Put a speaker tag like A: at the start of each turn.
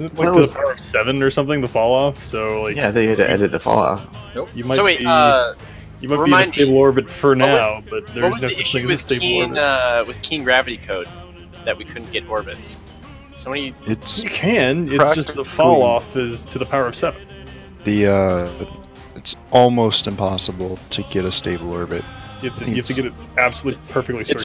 A: Isn't
B: That
A: like to the power of seven or something, the fall off. So like,
B: Yeah, they had to edit the fall off.
A: you might
C: so wait,
A: be,
C: uh,
A: you might be in a stable orbit for now,
C: was-
A: but there's
C: was
A: no
C: the
A: such thing as a stable
C: Keen
A: orbit.
C: uh, with Keen gravity code that we couldn't get orbits? So
D: It's
A: You can. It's just the fall off is to the power of seven.
D: the uh, it's almost impossible to get a stable orbit.
A: You have to, you have to get it absolutely perfectly straight.